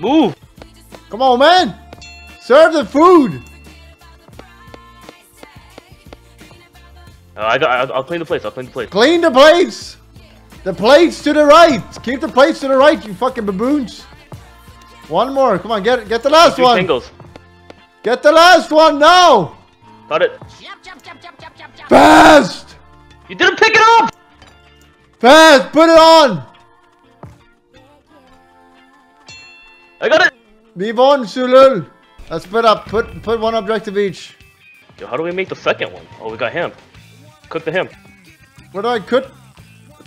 Move! Move! Come on, man! Serve the food! Uh, I got. I'll, I'll clean the place. I'll clean the place. Clean the plates! The plates to the right! Keep the plates to the right, you fucking baboons! One more, come on, get get the last one! tangles. Get the last one now! Got it. Fast! You didn't pick it up. Fast! Put it on! I got it. Move on, Sulul! Let's split up. Put put one objective each. Yo, how do we make the second one? Oh, we got him. Cook the him. What do I cut?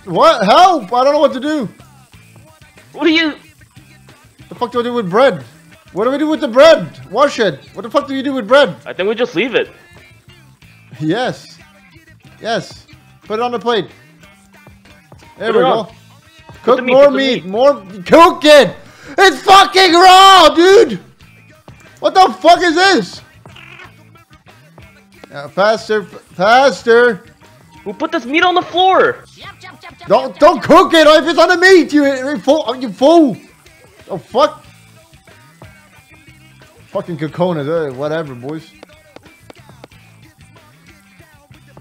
What? Help! I don't know what to do. What are you? The fuck do I do with bread? What do we do with the bread? Wash it. What the fuck do you do with bread? I think we just leave it. Yes. Yes. Put it on the plate. There Put we go. Cook meat, more meat. meat. More. Cook it. It's fucking raw, dude. What the fuck is this? Yeah, faster, faster. Who put this meat on the floor? Don't don't cook it if it's on the meat. You you fool. You fool. Oh fuck. Fucking coconuts. Uh, whatever, boys.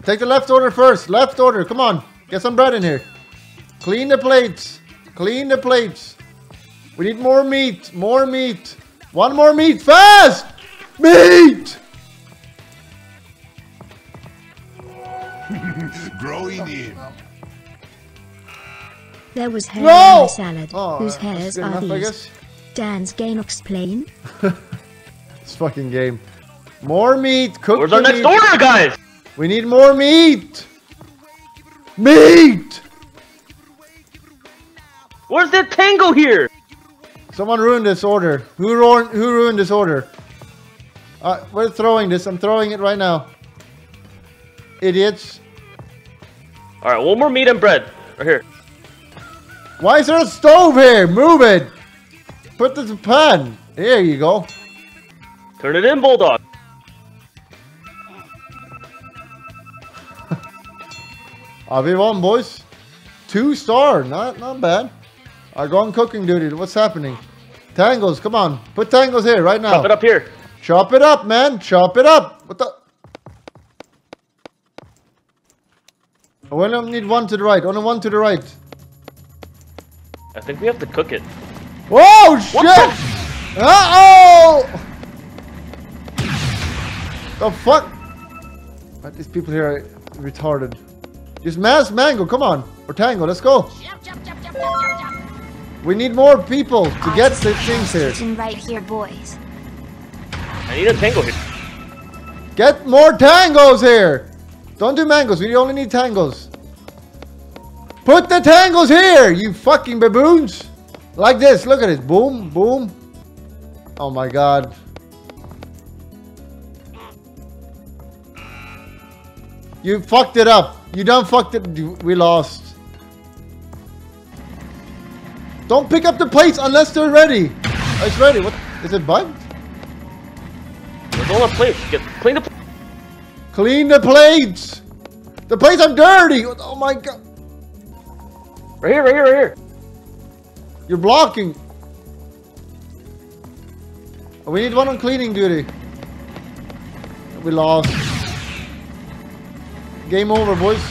Take the left order first. Left order. Come on. Get some bread in here. Clean the plates. Clean the plates. We need more meat. More meat. One more meat. Fast. Meat. Growing in. There was hair No! on my salad. Oh, Whose that's hairs good are enough, I these? guess. Dan's game explain. This fucking game. More meat. Cook Where's the our next order, guys? We need more meat! Meat! Where's the tango here? Someone ruined this order. Who ruined, who ruined this order? Uh, we're throwing this. I'm throwing it right now. Idiots. All right, one more meat and bread right here. Why is there a stove here? Move it! Put this in pan. There you go. Turn it in, bulldog. Be boys. Two star. Not not bad. I go on cooking duty. What's happening? Tangles, come on. Put tangles here right now. Chop it up here. Chop it up, man. Chop it up. What the? We only need one to the right. Only one to the right. I think we have to cook it. Whoa, shit! What Uh oh! The fuck? These people here are retarded. Just mass mango, come on. Or tango, let's go. We need more people to get the things here. Right here, boys. I need a tango here. Get more tangos here! Don't do mangoes, we only need tangos. Put the tangos here, you fucking baboons! Like this, look at it. Boom, boom. Oh my god. You fucked it up. You done fucked it. We lost. Don't pick up the plates unless they're ready. Oh, it's ready. What? Is it bugged? There's all the plates. Get clean the. Clean the plates! The plates are dirty! Oh my god! Right here, right here, right here. You're blocking! We need one on cleaning duty. We lost. Game over, boys.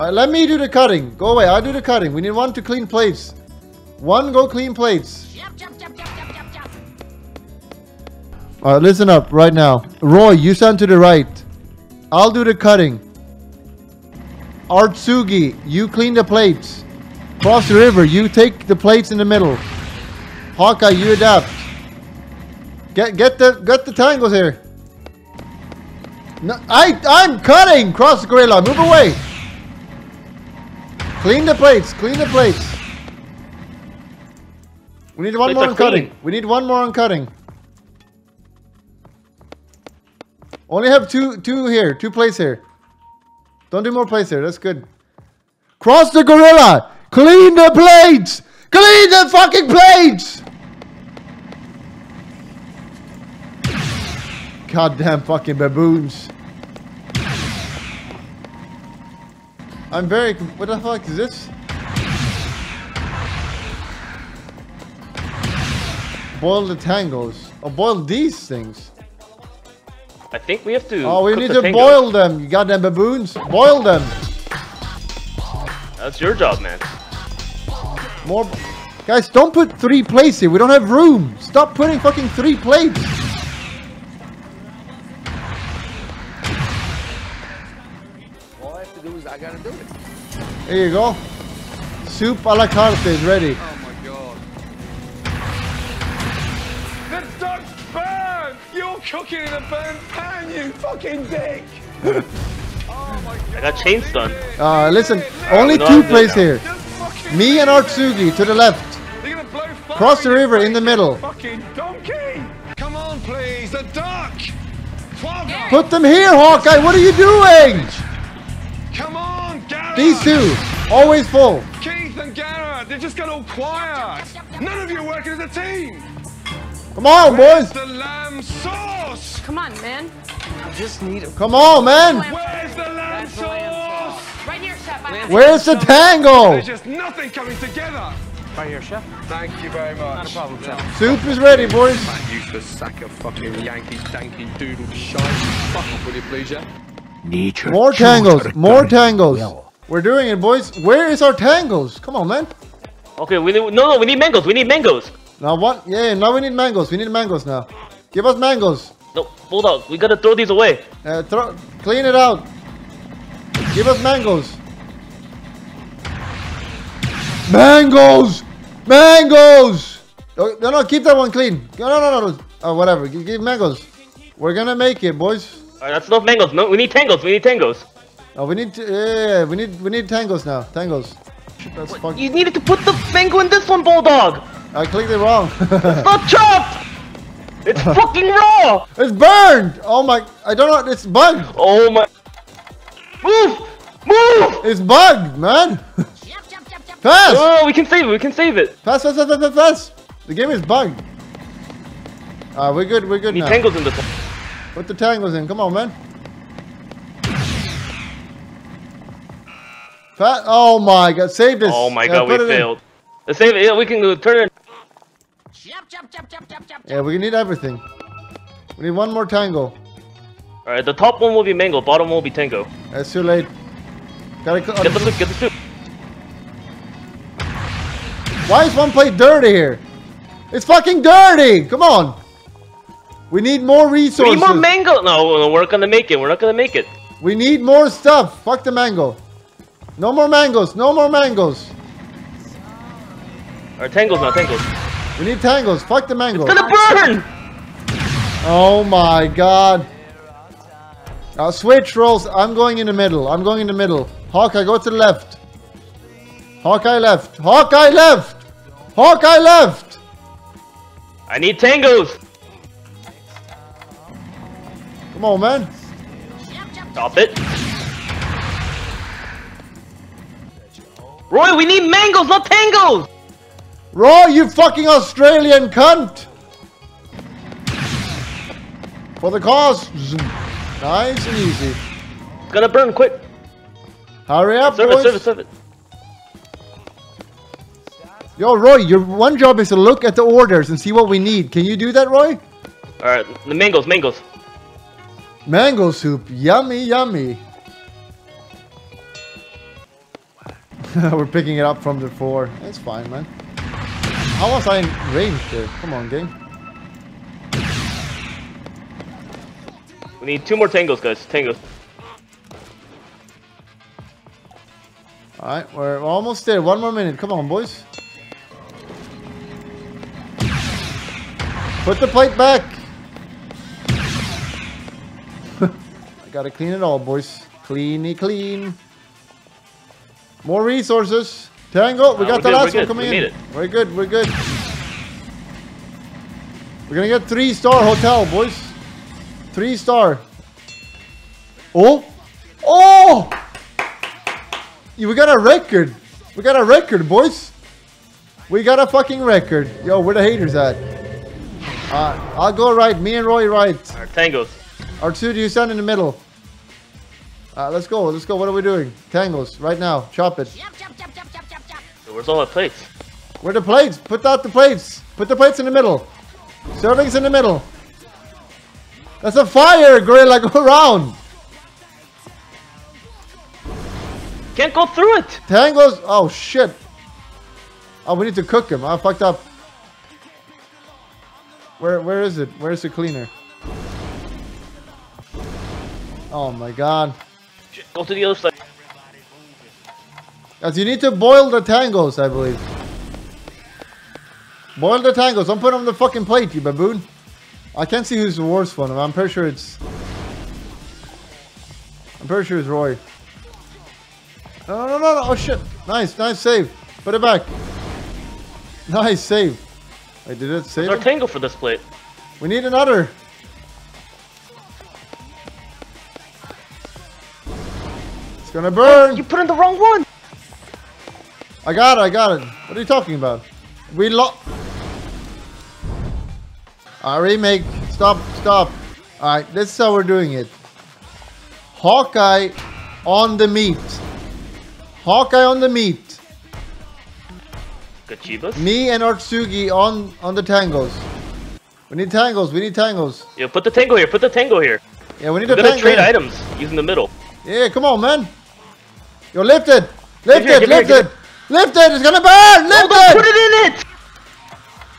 Alright, let me do the cutting. Go away, I'll do the cutting. We need one to clean plates. One go clean plates. Alright, listen up right now. Roy, you stand to the right. I'll do the cutting. Artsugi, you clean the plates. Cross the river, you take the plates in the middle. Hawkeye, you adapt. Get get the get the tangles here. No, I I'm cutting. Cross the gorilla. Move away. Clean the plates. Clean the plates. We need one Plates more on cutting. We need one more on cutting. Only have two two here. Two plates here. Don't do more plates here. That's good. Cross the gorilla. Clean the plates. Clean the fucking plates. Goddamn fucking baboons. I'm very. What the fuck is this? Boil the tangos. Oh, boil these things. I think we have to. Oh, we need to boil them, you goddamn baboons. Boil them. That's your job, man. More. Guys, don't put three plates here. We don't have room. Stop putting fucking three plates. There you go. Soup a la carte is ready. Oh my god. The duck's burned! You're cooking in a burnt pan, you fucking dick! oh my god. I got chain stun. Uh, listen, only no, two no, plates here. Me and Artsugi to the left. You're gonna blow fire Cross the river in the middle. Fucking donkey! Come on, please, the duck! Twelve Put them here, Hawkeye. What are you doing? Come on, Garrett! These two, always full. Keith and Garrett, they just got all quiet! None of you are working as a team! Come on, Where's boys. the lamb sauce? Come on, man. Just need it. Come on, man. Where's the lamb That's the lamb sauce? Right here, chef. I Where's the tango? There's just nothing coming together! Right here, chef. Thank you very much. Not a problem, chef. Soup is ready, boys. That useless sack of fucking Yankee danky doodle shite. Fuck off, will you please, yeah? Nature More chose tangos. her More gun tangos. well. We're doing it, boys. Where is our tangos? Come on, man. Okay, we need. No, no, we need mangoes. We need mangoes. Now what? Yeah, now we need mangoes. We need mangoes now. Give us mangoes. No, hold on. We gotta throw these away. Uh, throw, clean it out. Give us mangoes. Mangoes! Mangoes! Oh, no, no, keep that one clean. No, no, no, no. Oh, whatever. Give, give mangoes. We're gonna make it, boys. All right, that's enough mangoes. No, we need tangos. We need tangos. Oh, we need to. Yeah, we need. We need tangos now. Tangos. That's fuck. You needed to put the mango in this one, bulldog. I clicked it wrong. It's not chopped. It's fucking raw. it's burned. Oh my! I don't know. It's bugged. Oh my. Move! Move! It's bugged, man. No, fast! no, no, we can save it. We can save it. Fast! Fast! Fast! Fast! Fast! Fast! The game is bugged. Ah, we're good. We're good We need now. tangos in this one. Put the tangos in. Come on, man. Fat. Oh my god. Save this. Oh my god, we put it in. failed. Let's save it. Yeah, we can turn it. Yeah, we need everything. We need one more tango. All right, the top one will be mango. Bottom will be tango. That's too late. Gotta. cl- Get the soup. Get the soup. Why is one plate dirty here? It's fucking dirty! Come on! We need more resources. We need more mango. No, no, we're not gonna make it. We're not gonna make it. We need more stuff. Fuck the mango. No more mangoes. No more mangoes. Right, tangos now. Tangos. We need tangos. Fuck the mango. Gonna burn. Oh my god. Now switch roles. I'm going in the middle. I'm going in the middle. Hawkeye, go to the left. Hawkeye left. Hawkeye left. Hawkeye left. I need tangos. Come on, man. Stop it. Roy, we need mangoes, not tangos. Roy, you fucking Australian cunt! For the cause. Nice and easy. Gonna burn quick. Hurry up, Serve it, boys. serve it, serve it. Yo, Roy, your one job is to look at the orders and see what we need. Can you do that, Roy? All right, the mangoes, mangoes. Mango soup. Yummy, yummy. We're picking it up from the floor. It's fine, man. How was I in range there? Come on, game. We need two more tangos, guys. Tangos. Alright, we're almost there. One more minute. Come on, boys. Put the plate back. I gotta clean it all, boys. Cleany clean. More resources. Tango, we Uh, got the good, last one coming We in. We're good, we're good. We're gonna get three star hotel, boys. Three star. Oh! Oh! Yeah, We got a record. We got a record, boys. We got a fucking record. Yo, where the haters at? Uh, I'll go right. Me and Roy right. Right, tangos. R2, do you stand in the middle? Uh, let's go, let's go. What are we doing? Tangles, right now. Chop it. So where's all the plates? Where are the plates? Put out the plates. Put the plates in the middle. Servings in the middle. That's a fire, Gorilla. Go around. Can't go through it! Tangles. Oh, shit. Oh, we need to cook him. I fucked up. Where, where is it? Where's the cleaner? Oh my god. Go to the other side. Guys, you need to boil the tangles, I believe. Boil the tangles. Don't put them on the fucking plate, you baboon. I can't see who's the worst one. I'm pretty sure it's... I'm pretty sure it's Roy. No, no, no, no. Oh, shit. Nice, nice save. Put it back. Nice save. I did it save There's our tango for this plate. We need another. It's gonna burn. You put in the wrong one! I got it, I got it. What are you talking about? We lost. Alright, remake. Stop, stop. Alright, this is how we're doing it. Hawkeye on the meat. Hawkeye on the meat. Good Chivas. Me and Artsugi on, on the tangos. We need tangos, we need tangos. Yeah, put the tango here, put the tango here. Yeah, we need We're a gonna trade items. items in the middle. Yeah, come on, man. Yo, lift it. Lift here, it, give lift here, it. give Lift it, it's gonna burn! Lift Oh, it! put it in it!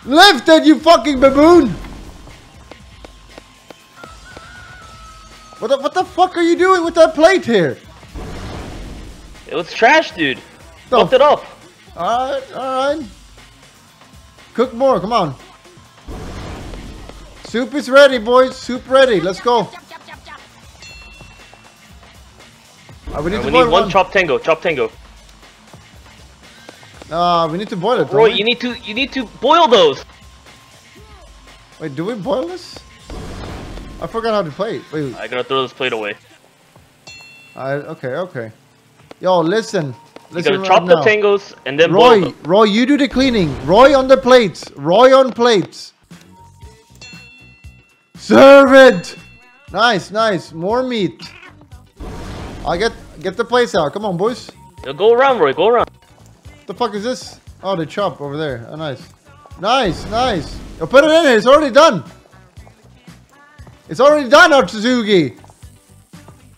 Lift it, you fucking baboon! What the, what the fuck are you doing with that plate here? It was trash, dude. No. Fucked it up. Alright, alright. Cook more, come on. Soup is ready, boys. Soup ready. Let's go. Uh, we need to we boil need one chop tango, chop tango. Uh, we need to boil it. Roy, you need to you need to boil those. Wait, do we boil this? I forgot how to play it. Wait, I gotta throw this plate away. I, okay, okay. Yo, listen. You gotta right chop the now. tangos and then boil Roy, them. Roy, you do the cleaning. Roy on the plates. Roy on plates. Serve it. Nice, nice. More meat. I get get the place out. Come on, boys. Yeah, go around, Roy. Go around. What the fuck is this? Oh, the chop over there. Oh, nice. Nice, nice. Yo, put it in here. It's already done. It's already done, Otsuzuki. You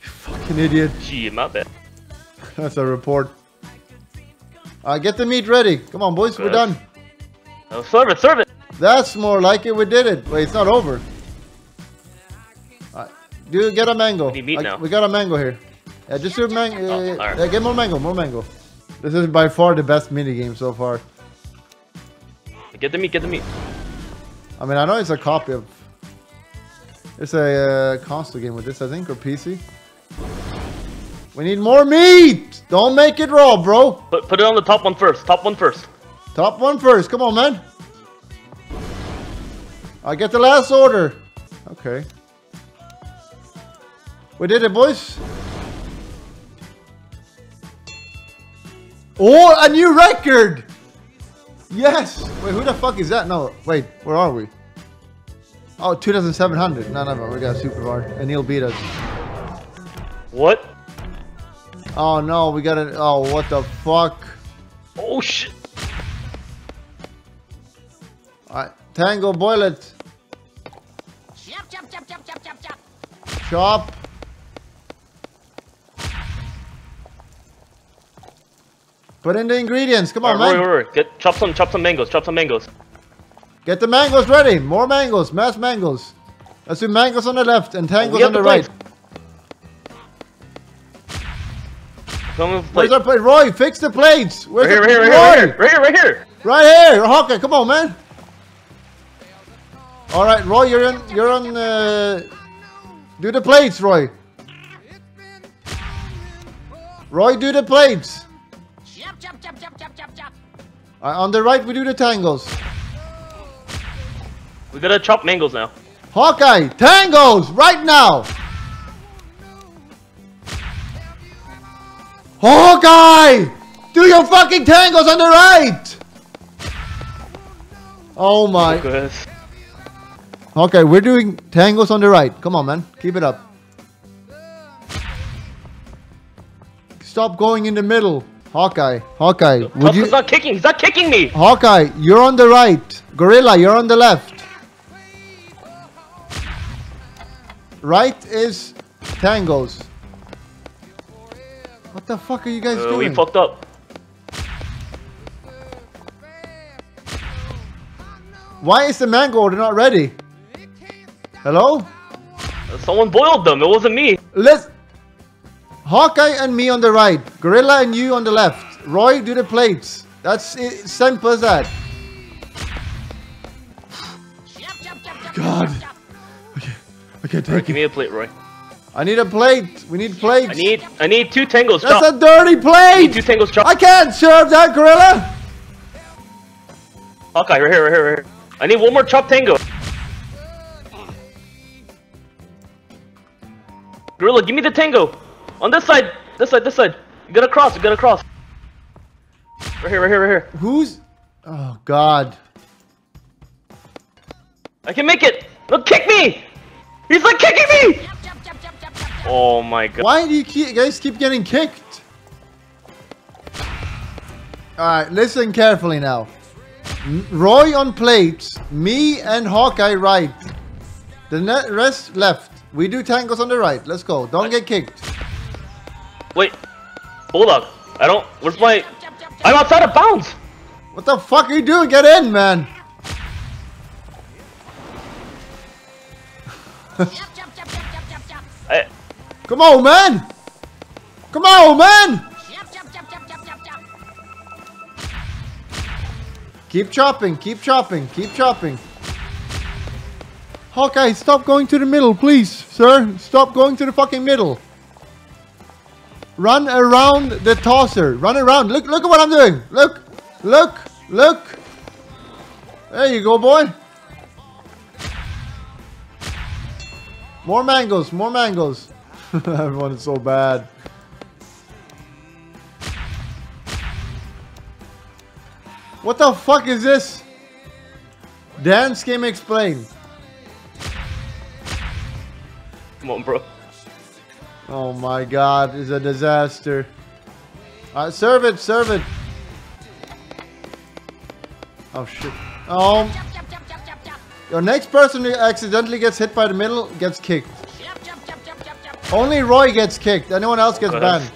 fucking idiot. Gee, my bad. That's a report. Alright, get the meat ready. Come on, boys. We're done. Serve it, serve it. That's more like it. We did it. Wait, it's not over. Uh, Alright, do get a mango. We need meat I- now. We got a mango here. Yeah, just do mango. Oh, alright. yeah, get more mango. More mango. This is by far the best mini game so far. Get the meat, get the meat. I mean, I know it's a copy of. It's a uh, console game with this, I think, or PC. We need more meat. Don't make it raw, bro. Put put it on the top one first. Top one first. Top one first. Come on, man. I get the last order. Okay. We did it, boys. Oh, a new record! Yes! Wait, who the fuck is that? No, wait, where are we? Oh, 2,700. No, no, no, we got a super bar. And he'll beat us. What? Oh no, we got it. Oh, what the fuck? Oh shit. Alright, Tango, boil it. Chop. Put in the ingredients. Come on, Alright, man. Roy. Get chop some chop some mangoes. Chop some mangoes. Get the mangoes ready. More mangoes. Mass mangoes. Let's do mangoes on the left and tangos on the, the right. Come Where's our plate? Roy, fix the plates. Where's Right here, the right here, right here, Roy? right here, right here, right here. Right. Come on, man. All right, Roy, you're on. You're on. Uh, do the plates, Roy. Roy, do the plates. Uh, on the right, we do the tangos. We gotta chop mangoes now. Hawkeye, tangos right now. Hawkeye, do your fucking tangos on the right. Oh my. Focus. Okay, we're doing tangos on the right. Come on, man. Keep it up. Stop going in the middle. Hawkeye, Hawkeye, would you... is not kicking. He's not kicking me. Hawkeye, you're on the right. Gorilla, you're on the left. Right is tangos. What the fuck are you guys Uh, doing? we fucked up. Why is the mango order not ready? Hello? Uh, Someone boiled them. It wasn't me. Let's. Hawkeye and me on the right. Gorilla and you on the left. Roy, do the plates. That's i simple as that. God. Okay, okay, Alright, take give it. me a plate, Roy. I need a plate. We need plates. I need I need two tangles. That's chopped. a dirty I need two plate. tangos chopped. I can't serve that, Gorilla. Hawkeye, right here, right here, right here. I need one more chopped tango. Gorilla, give me the tango. On this side, this side, this side. You gotta cross, you gotta cross. Right here, right here, right here. Who's? Oh God. I can make it. No, kick me. He's like kicking me. Oh my god. Why do you keep, guys keep getting kicked? Alright, listen carefully now. Roy on plates, me and Hawkeye right. The ne- rest left. We do tangos on the right. Let's go. Don't get kicked. Wait, Bulldog. I don't. Where's my? I'm outside of bounds. What the fuck are you doing? Get in, man. I, Come on, man. Come on, man. Keep chopping. Keep chopping. Keep chopping. Hawkeye, stop going to the middle, please, sir. Stop going to the fucking middle. Run around the tosser. Run around. Look, look at what I'm doing. Look, look, look. There you go, boy. More mangoes. More mangoes. Everyone is so bad. What the fuck is this? Dance game explain. come on, bro. Oh my god, it's a disaster. It, serve it. Oh shit. Oh, your next person who accidentally gets hit by the middle gets kicked. Only Roy gets kicked. Anyone else gets banned.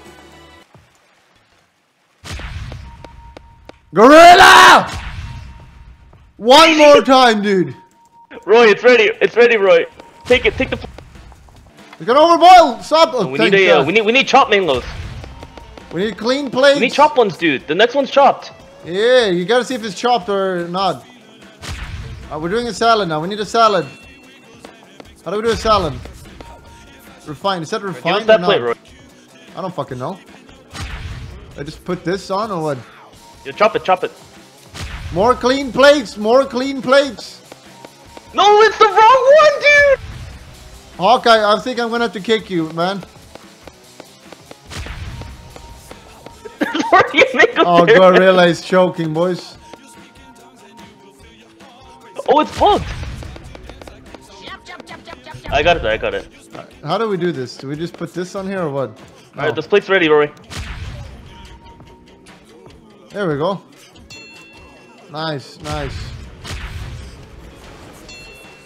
Gorilla! One more time, dude. Roy, it's ready. It's ready, Roy. Take it. Take the. We can overboil. Stop. Oh, we need a. Uh, we need. We need chopped mangoes. we need clean plates. We need chopped ones, dude. The next one's chopped. Yeah, you gotta see if it's chopped or not. Uh, we're doing a salad now. We need a salad. How do we do a salad? Refined. Is that refined that not? plate, Roy. I don't fucking know. I just put this on or what? Yeah, chop it. Chop it. More clean plates. More clean plates. No, it's the wrong one, dude. Hawkeye, I think I'm gonna have to kick you, man. Where do you make them Oh. Gorilla is choking, boys. Oh, it's bugged. I got it. I got it. How do we do this? Do we just put this on here or what? All right, Oh, this plate's ready, Rory. there we go. Nice, nice.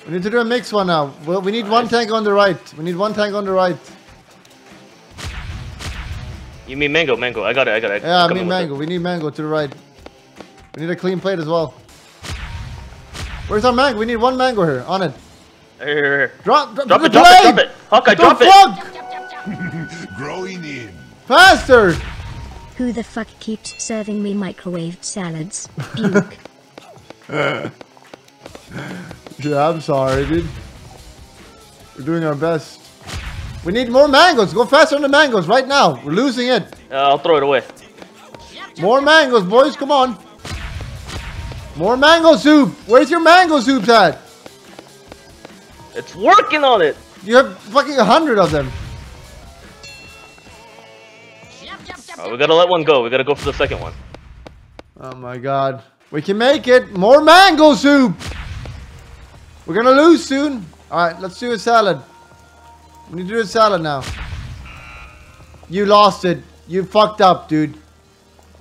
We need to do a mix one now. Well, we need one Nice. tank on the right. We need one tank on the right. You mean mango? Mango. I got it. I got it. Yeah, I mean with it. mango. We need mango to the right. We need a clean plate as well. Where's our mango? We need one mango here. On it. Here, here, here. Drop, drop, Drop it. Drop it. Drop plate! it. Hawkeye, The drop it. fuck? Growing in. Faster! Who the fuck keeps serving me microwaved salads? Puke. Yeah, I'm sorry, dude. We're doing our best. We need more mangoes. Go faster on the mangoes right now. We're losing it. Uh, I'll throw it away. More mangoes, boys. Come on. More mango soup. Where's your mango soup at? It's working on it. You have fucking a hundred of them. We gotta let one go. We gotta go for the second one. Oh my god. We can make it. More mango soup. We're gonna lose soon. Alright, let's do a salad. We need to do a salad now. You lost it. You fucked up, dude.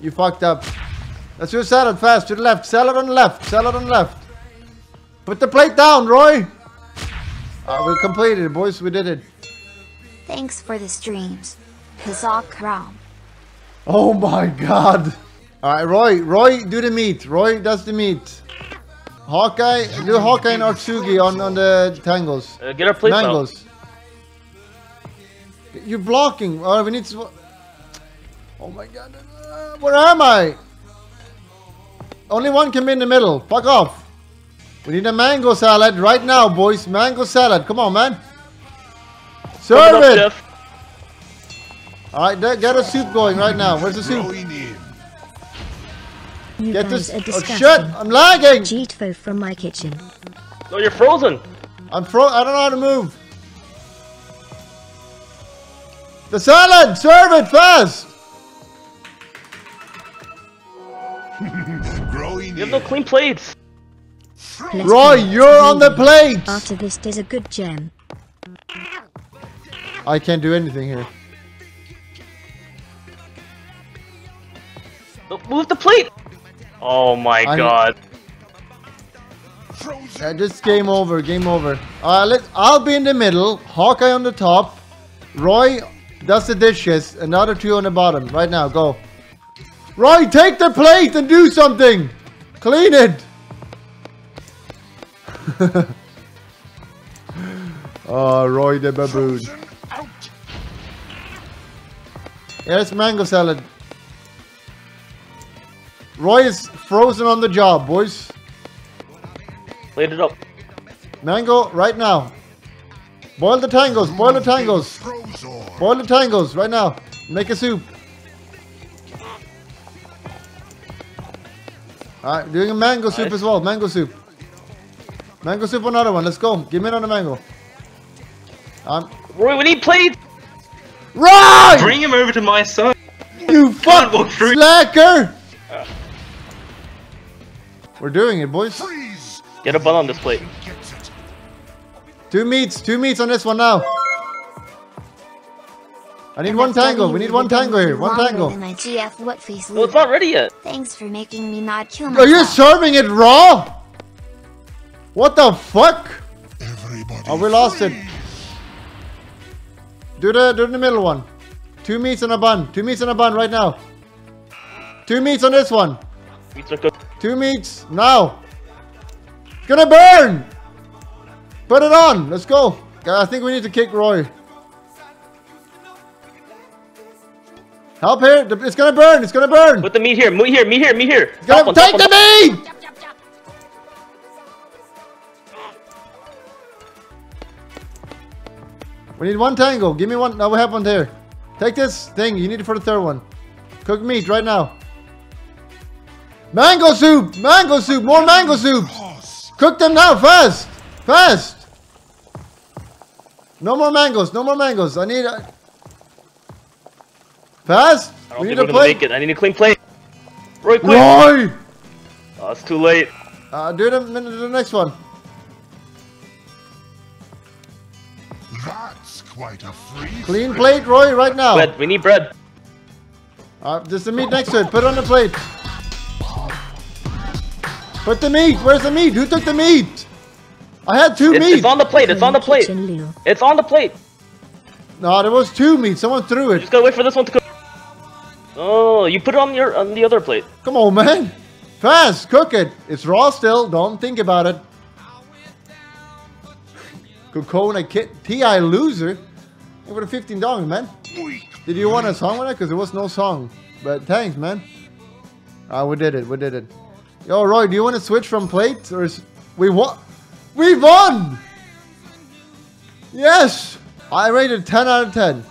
You fucked up. Let's do a salad fast. To the left. Salad on the left. Salad on the left. Put the plate down, Roy. Uh, we completed it, boys. We did it. Thanks for the streams. Kazakram. Oh my god. Alright, Roy. Roy, do the meat. Roy does the meat. Hawkeye, do Hawkeye and Artsugi on, on the tangles. Uh, get our plates out. Mangoes. You're blocking. Oh, we need to. Oh my god. Uh, where am I? Only one can be in the middle. Fuck off. We need a mango salad right now, boys. Mango salad. Come on, man. Serve up, it. Jeff. All right, get a soup going right now. Where's the soup? Going in. You Get guys this. are Oh disgusting. shit! I'm lagging. Cheeto from my kitchen. No, you're frozen. I'm fro. I don't know how to move. The salad. Serve it fast. Growing You have no clean plates. Bless Roy, you're on the mmm. plate. After this, there's a good gem. I can't do anything here. Move the plate. Oh my I'm- god. Frozen. Yeah, just game over, game over. Uh, let I'll be in the middle, Hawkeye on the top, Roy does the dishes, another two on the bottom. Right now, go. Roy, take the plate and do something! Clean it! oh, Roy the baboon. Frozen. Here's mango salad. Roy is frozen on the job, boys. Plate it up. Mango, right now. Boil the tangos, boil the tangos. Boil the tangos right now. Make a soup. Alright, doing a mango soup Nice. as well. Mango soup. Mango soup, another one. Let's go. Give me another mango. Um, Roy, we need plates. right! Bring him over to my side. you fuck walk through. Slacker! We're doing it, boys. Freeze. Get a bun on this plate. Two meats, two meats on this one now. I need one tango. We need one tango here. One tango. Than my GF what face No, it's not ready yet. Thanks for making me not kill Are myself. you serving it raw? What the fuck? Everybody. Oh, we lost it. Do the do the middle one. Two meats and a bun. Two meats and a bun right now. Two meats on this one. Meats are cooked. Two meats now. It's gonna burn. Put it on. Let's go. I think we need to kick Roy. Help here. It's gonna burn. It's gonna burn. Put the meat here. Meat here. Meat here. Meat here. It's gonna one, take one, the meat. We need one tango. Give me one. Now we have one there. Take this thing. You need it for the third one. Cook meat right now. Mango soup. Mango soup. More mango soup. Cook them now. Fast. Fast. No more mangoes. No more mangoes. I need. A... Fast. I don't We think need we're a gonna make plate. it. I need a clean plate. Roy, quick. Roy. Oh, it's too late. Uh, do the, the next one. That's quite a freeze. Clean plate, Roy, right now. Bread. We need bread. Uh, there's the meat next to it. Put it on the plate. Put the meat. Where's the meat? Who took the meat? I had two It's, meat. it's on the plate. It's on the plate. It's on the plate. No, there was two meat. Someone threw it. Just gotta wait for this one to cook. Oh, you put it on your on the other plate. Come on, man. Fast, cook it. It's raw still. Don't think about it. Kokona Kit TI loser. Over the $15, man. Did you want a song with it? Because there was no song. But thanks, man. Ah, we did it. We did it. Yo, Roy, do you want to switch from plates or is we won? We won! Yes! I rated 10 out of 10.